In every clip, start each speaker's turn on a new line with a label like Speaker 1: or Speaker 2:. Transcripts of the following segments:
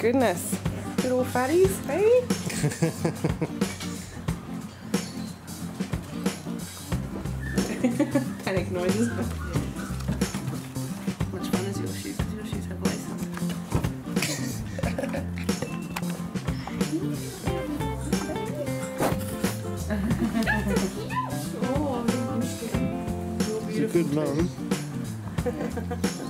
Speaker 1: goodness. Little fatties, hey? Eh? Panic noises. Much fun is your shoes? Because your shoes have lace on. oh,
Speaker 2: She's a good mum.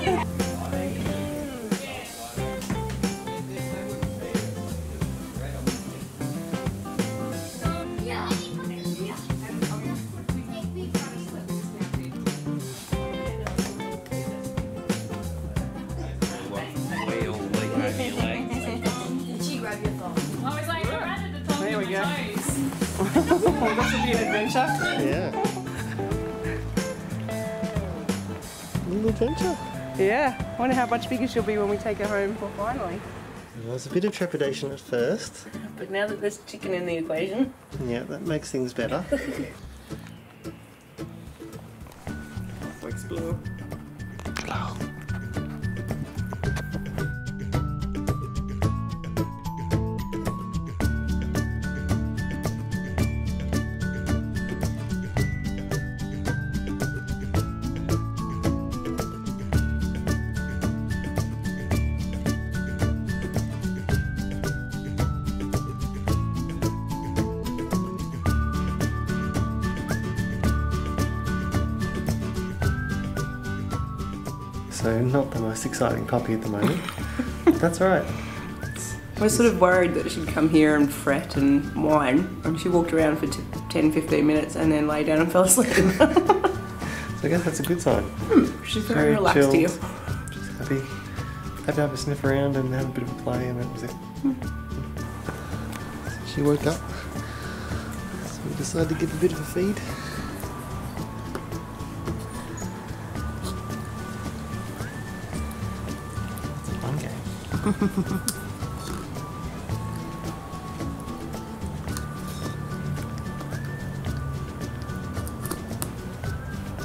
Speaker 3: I was like, we're right at the top
Speaker 1: There
Speaker 3: of
Speaker 1: we go.
Speaker 3: toes.
Speaker 1: this will be an adventure.
Speaker 2: Yeah. Little adventure.
Speaker 1: Yeah. I wonder how much bigger she'll be when we take her home for finally.
Speaker 2: There was a bit of trepidation at first.
Speaker 1: But now that there's chicken in the equation,
Speaker 2: Yeah, that makes things better.
Speaker 1: we'll explore.
Speaker 2: So not the most exciting puppy at the moment. That's all right.
Speaker 1: We're sort of worried that she'd come here and fret and whine, and she walked around for t- 10 15 minutes and then lay down and fell asleep.
Speaker 2: So I guess that's a good sign.
Speaker 1: Hmm, she's very, relaxed
Speaker 2: chilled,
Speaker 1: here.
Speaker 2: Just happy. Had to have a sniff around and have a bit of a play, and that was it. Hmm. She woke up. So we decided to give a bit of a feed.
Speaker 1: I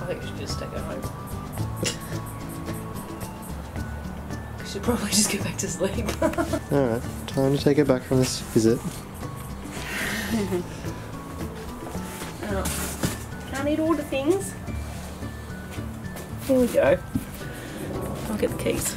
Speaker 1: think we should just take her home. She'll probably just get back to sleep.
Speaker 2: Alright, time to take her back from this visit.
Speaker 1: Oh. Can't eat all the things. Here we go. I'll get the keys.